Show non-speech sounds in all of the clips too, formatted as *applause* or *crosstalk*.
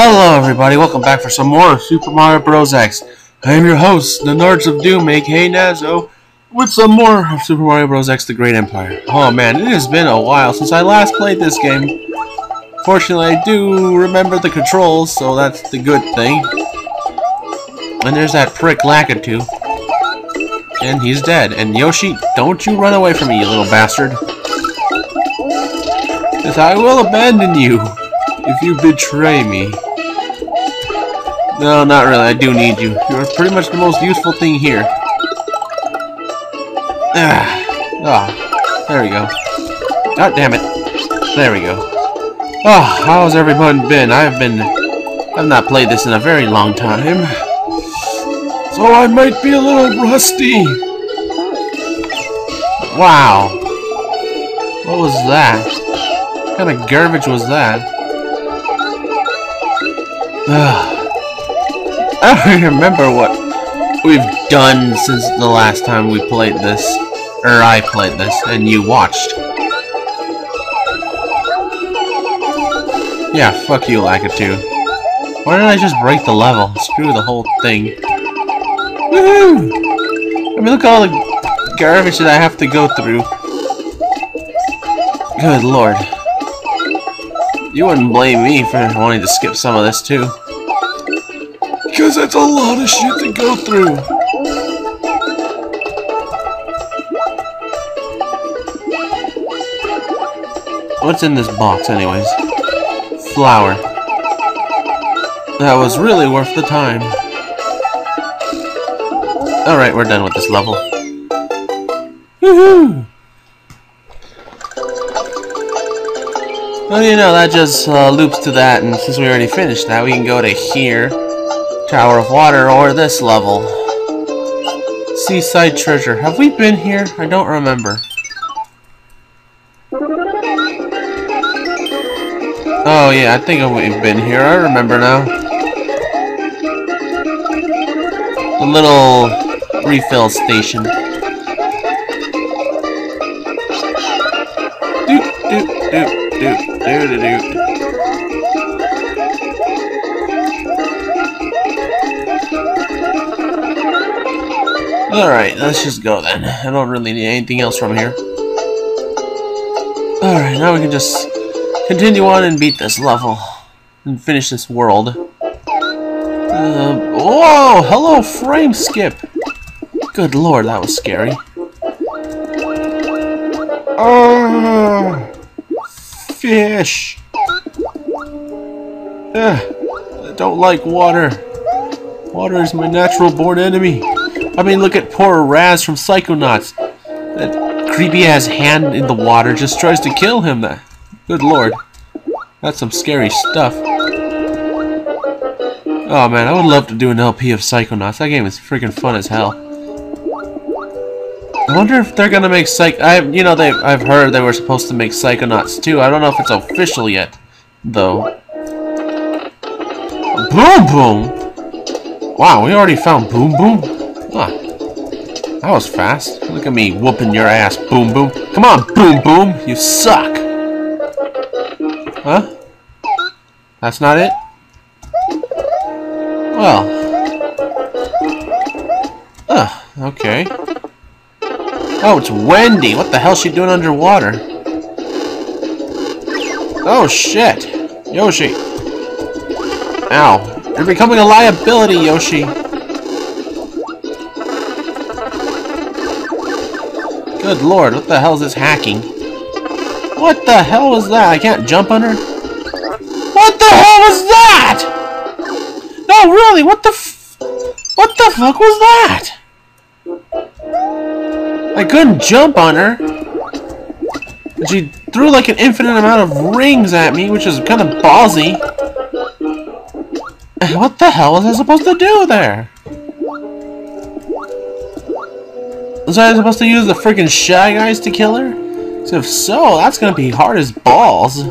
Hello everybody, welcome back for some more Super Mario Bros. X. I am your host, the Nards of Doom, aka Nazo, with some more of Super Mario Bros. X The Great Empire. Oh man, it has been a while since I last played this game. Fortunately, I do remember the controls, so that's the good thing. And there's that prick Lakitu. And he's dead. And Yoshi, don't you run away from me, you little bastard. Because I will abandon you if you betray me. No, not really. I do need you. You're pretty much the most useful thing here. Ah, ah there we go. God damn it. There we go. Ah, how's everyone been? I've been... I've not played this in a very long time. So I might be a little rusty. Wow. What was that? What kind of garbage was that? Ugh. *laughs* I don't remember what we've done since the last time we played this. Or I played this, and you watched. Yeah, fuck you, Lakitu. Why didn't I just break the level? Screw the whole thing. Woohoo! I mean, look at all the garbage that I have to go through. Good lord. You wouldn't blame me for wanting to skip some of this, too. Because that's a lot of shit to go through. What's in this box, anyways? Flour. That was really worth the time. Alright, we're done with this level. Woohoo! Well, you know, that just uh, loops to that, and since we already finished that, we can go to here. Tower of Water, or this level. Seaside Treasure. Have we been here? I don't remember. Oh yeah, I think we've been here. I remember now. The little refill station. Doot, doot, doot, doot, doot, doot, doot. Alright, let's just go then. I don't really need anything else from here. Alright, now we can just continue on and beat this level. And finish this world. Uh, whoa! Hello, frame skip! Good lord, that was scary. Oh, fish! Uh, I don't like water. Water is my natural born enemy. I mean, look at poor Raz from Psychonauts. That creepy-ass hand in the water just tries to kill him. Good lord. That's some scary stuff. Oh man, I would love to do an LP of Psychonauts. That game is freaking fun as hell. I wonder if they're gonna make Psych. I, you know, they. I've heard they were supposed to make Psychonauts too. I don't know if it's official yet, though. Boom Boom. Wow, we already found Boom Boom. Huh. That was fast. Look at me whooping your ass, Boom Boom. Come on, Boom Boom! You suck! Huh? That's not it? Well. Ugh, okay. Oh, it's Wendy! What the hell's she doing underwater? Oh, shit! Yoshi! Ow. You're becoming a liability, Yoshi! Good lord, what the hell is this hacking? What the hell was that? I can't jump on her? What the hell was that? No, really, what the What the fuck was that? I couldn't jump on her. She threw like an infinite amount of rings at me, which is kind of ballsy. *laughs* What the hell was I supposed to do there? Was I supposed to use the freaking Shy Guys to kill her? So if so, that's gonna be hard as balls.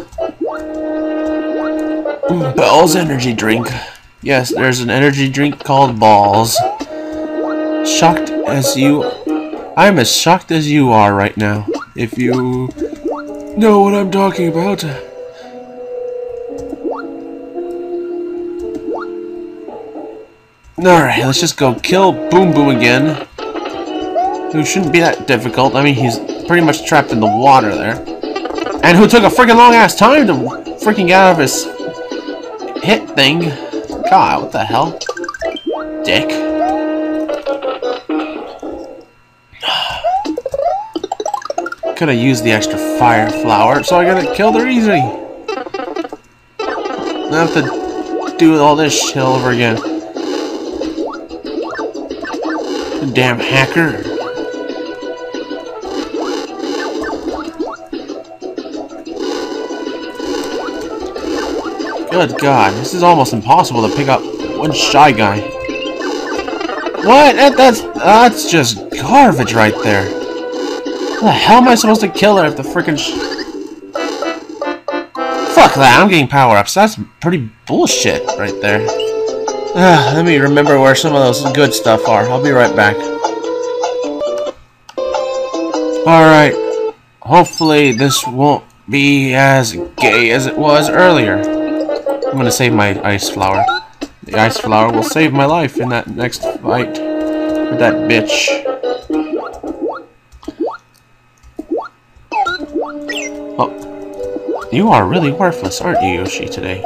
Mm, balls energy drink. Yes, there's an energy drink called Balls. Shocked as you... I'm as shocked as you are right now. If you know what I'm talking about. Alright, let's just go kill Boom Boom again. Who shouldn't be that difficult. I mean, he's pretty much trapped in the water there. And who took a freaking long ass time to freaking get out of his hit thing. God, what the hell? Dick. Could have used the extra fire flower, so I gotta kill her easily. I have to do all this shit over again. damn hacker. Good God, this is almost impossible to pick up one shy guy. What? That, that's that's just garbage right there. How the hell am I supposed to kill her if the freaking Fuck that, I'm getting power-ups. That's pretty bullshit right there. Uh, let me remember where some of those good stuff are. I'll be right back. Alright. Hopefully this won't be as gay as it was earlier. I'm gonna save my ice flower. The ice flower will save my life in that next fight with that bitch. Oh. You are really worthless, aren't you, Yoshi, today?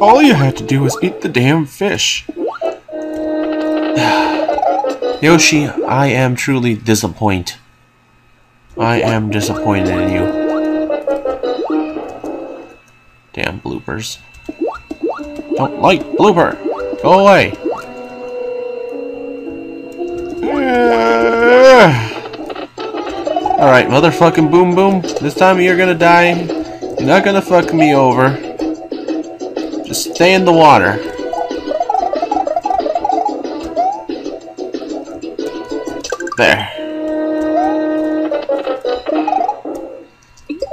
All you had to do was eat the damn fish. *sighs* Yoshi, I am truly disappointed. I am disappointed in you. Damn bloopers. Don't like blooper! Go away! *sighs* Alright, motherfucking boom boom. This time you're gonna die. You're not gonna fuck me over. Just stay in the water. There.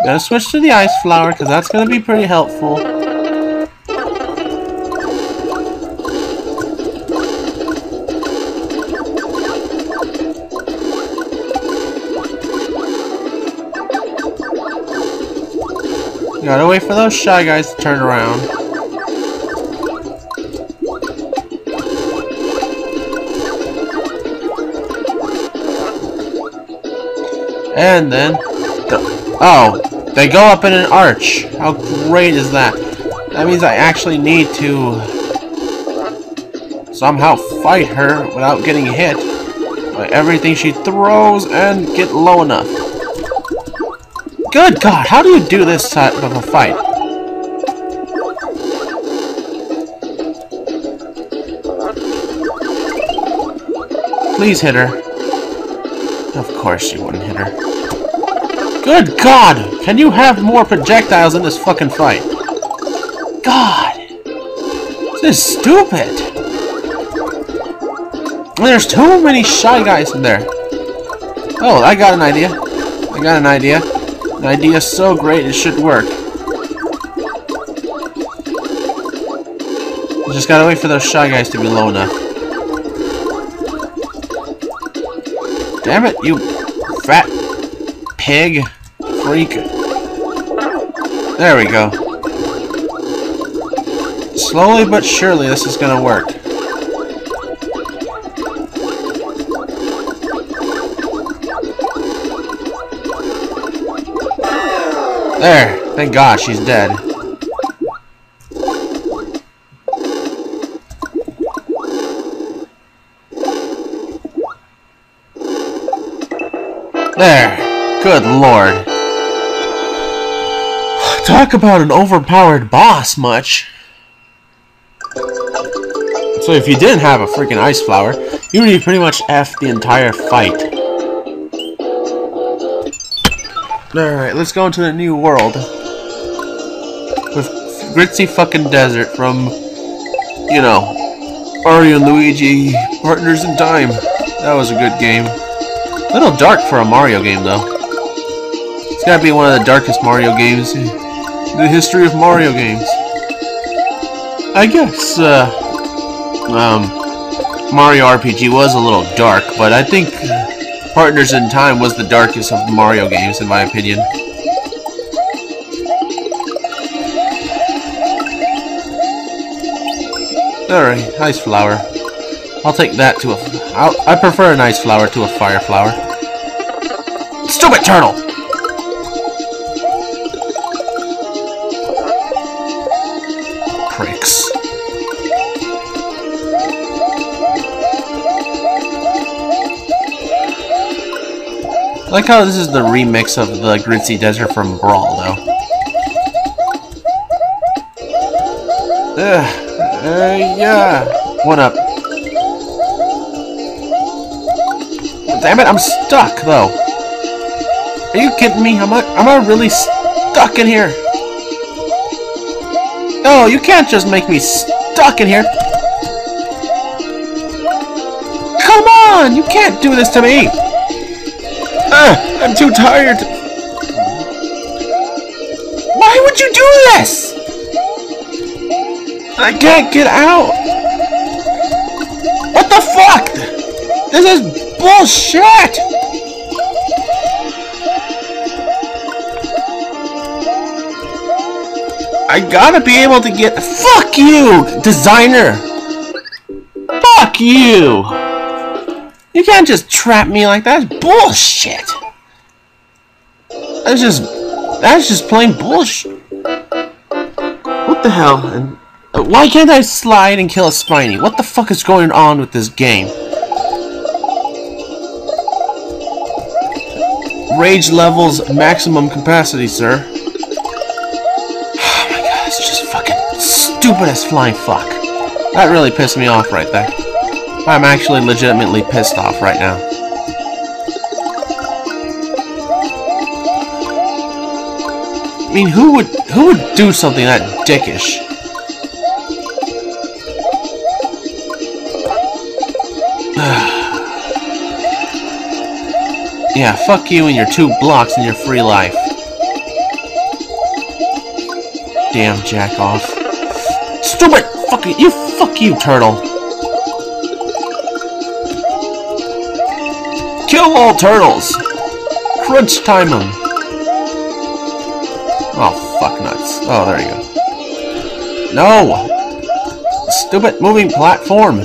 Gotta switch to the ice flower, because that's gonna be pretty helpful. Gotta wait for those shy guys to turn around. And then... Oh, they go up in an arch. How great is that? That means I actually need to somehow fight her without getting hit by everything she throws and get low enough. Good God, how do you do this type of a fight? Please hit her. Of course you wouldn't hit her. Good God! Can you have more projectiles in this fucking fight? God! This is stupid! There's too many shy guys in there. Oh, I got an idea. I got an idea. An idea so great it should work. Just gotta wait for those shy guys to be low enough. Damn it, you fat pig freak. There we go. Slowly but surely this is gonna work. There! Thank God she's dead. There! Good lord. Talk about an overpowered boss much. So if you didn't have a freaking ice flower, you would be pretty much F the entire fight. Alright, let's go into the new world. With Gritzy fucking Desert from, you know, Mario and Luigi Partners in Time. That was a good game. A little dark for a Mario game, though. It's gotta be one of the darkest Mario games the history of Mario games. I guess, uh, um, Mario RPG was a little dark, but I think Partners in Time was the darkest of the Mario games, in my opinion. Alright, ice flower. I'll take that to a... I prefer an ice flower to a fire flower. Stupid turtle! Like how this is the remix of the Gritzy Desert from Brawl, though. Ugh. Uh, yeah. What up? Damn it, I'm stuck, though. Are you kidding me? Am I, am I really stuck in here? No, you can't just make me stuck in here. Come on! You can't do this to me! Uh, I'm too tired. Why would you do this? I can't get out. What the fuck? This is bullshit. I gotta be able to get- Fuck you, designer! Fuck you! You can't just trap me like that. That's bullshit. That's just that's just plain bullshit. What the hell? And uh, why can't I slide and kill a Spiny? What the fuck is going on with this game? Rage levels maximum capacity, sir. *sighs* Oh my god, it's just fucking stupid as flying fuck. That really pissed me off right there. I'm actually legitimately pissed off right now. I mean, who would who would do something that dickish? *sighs* yeah, fuck you and your two blocks and your free life. Damn jack off. Stupid! Fuck you, you fuck you, turtle. Kill all turtles! Crunch time them! Oh, fuck nuts. Oh, there you go. No! Stupid moving platform! *sighs*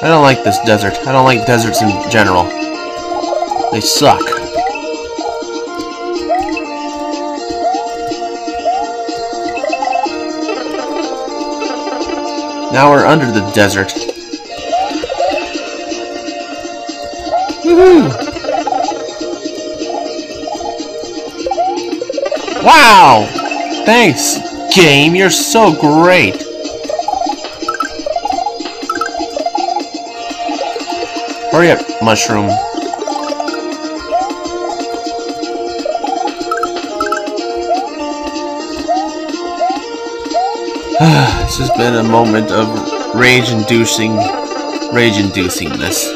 I don't like this desert. I don't like deserts in general. They suck. Now we're under the desert. Woohoo! Wow! Thanks, game. You're so great. Hurry up, mushroom. *sighs* this has been a moment of rage-inducing, rage-inducingness.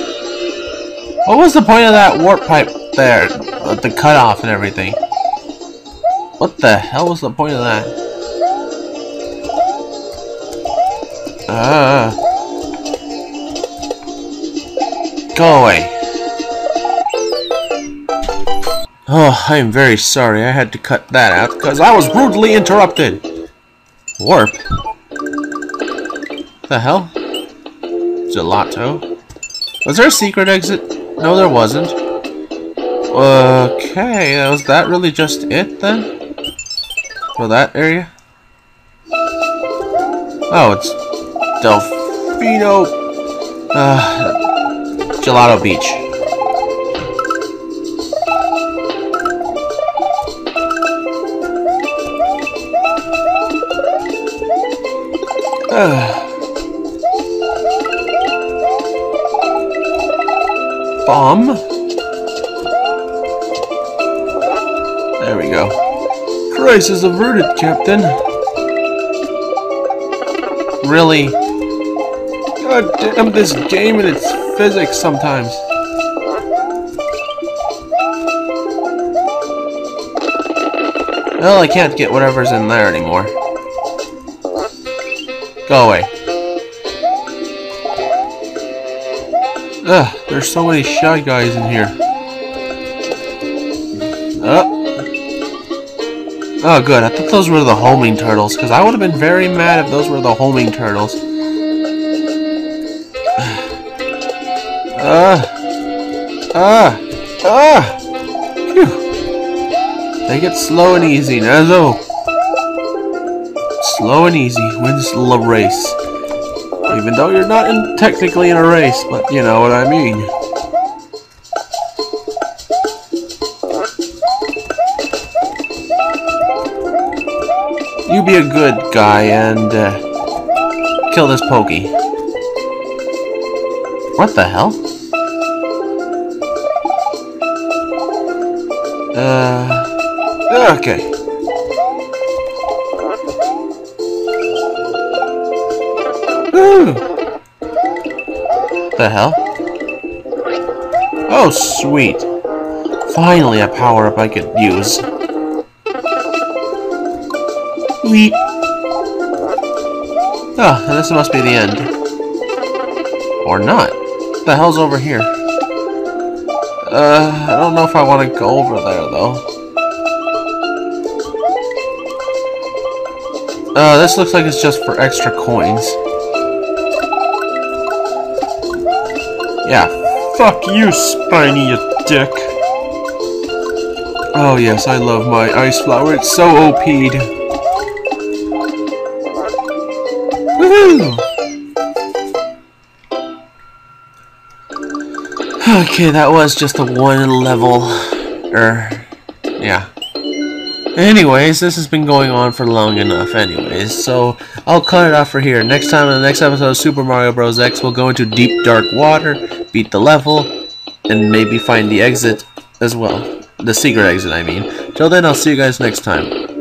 What was the point of that warp pipe there? With the cutoff and everything. What the hell was the point of that? Ah. Go away. Oh, I am very sorry I had to cut that out because I was rudely interrupted. Warp? The hell? Gelato? Was there a secret exit? No, there wasn't. Okay, was that really just it then? For that area? Oh, it's Delfino... Uh, Gelato Beach. *sighs* *sighs* Bomb? There we go. Crisis averted, Captain. Really? God damn this game and its physics sometimes. Well, I can't get whatever's in there anymore. Go away. Ugh, there's so many shy guys in here. Uh. Oh, good. I thought those were the homing turtles, because I would have been very mad if those were the homing turtles. Uh. *sighs* Ah. Ah. Phew. Take it slow and easy, Nazo. Slow and easy wins the race. Even though you're not in, technically in a race, but you know what I mean. You be a good guy and uh, kill this pokey. What the hell? Uh, okay. The hell? Oh, sweet. Finally a power-up I could use. Sweet. Oh, and this must be the end. Or not. What the hell's over here? Uh, I don't know if I want to go over there, though. Uh, this looks like it's just for extra coins. Fuck you, Spiny, you dick. Oh yes, I love my ice flower. It's so OP'd. Okay, that was just a one level. Er, yeah. Anyways, this has been going on for long enough anyways, so I'll cut it off for here. Next time in the next episode of Super Mario Bros. X, we'll go into deep dark water, beat the level, and maybe find the exit as well. The secret exit, I mean. Till then, I'll see you guys next time.